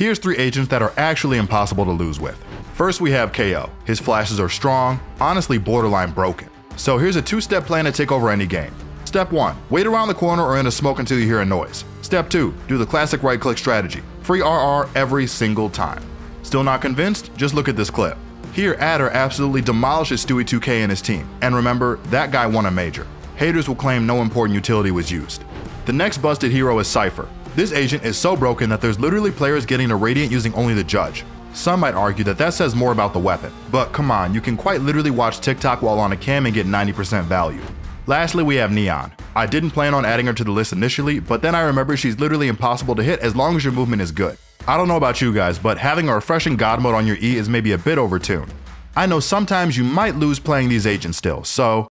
Here's three agents that are actually impossible to lose with. First we have KAY/O. His flashes are strong, honestly borderline broken. So here's a two-step plan to take over any game. Step 1. Wait around the corner or in a smoke until you hear a noise. Step 2. Do the classic right-click strategy. Free RR every single time. Still not convinced? Just look at this clip. Here, Adder absolutely demolishes Stewie 2K and his team. And remember, that guy won a major. Haters will claim no important utility was used. The next busted hero is Cypher. This agent is so broken that there's literally players getting a Radiant using only the Judge. Some might argue that that says more about the weapon, but come on, you can quite literally watch TikTok while on a cam and get 90% value. Lastly, we have Neon. I didn't plan on adding her to the list initially, but then I remember she's literally impossible to hit as long as your movement is good. I don't know about you guys, but having a refreshing god mode on your E is maybe a bit overtuned. I know sometimes you might lose playing these agents still, so